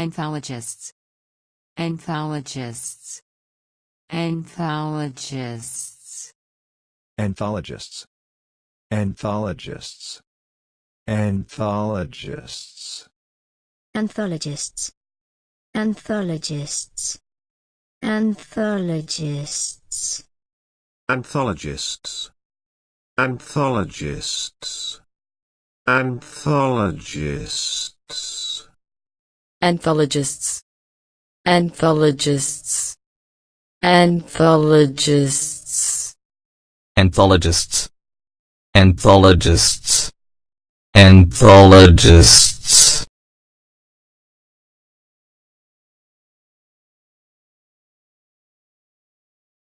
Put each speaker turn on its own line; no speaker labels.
Anthologists. Anthologists. Anthologists.
Anthologists. Anthologists. Anthologists.
Anthologists. Anthologists. Anthologists.
Anthologists. Anthologists. Anthologists.
Anthologists. Anthologists. Anthologists.
Anthologists. Anthologists. Anthologists.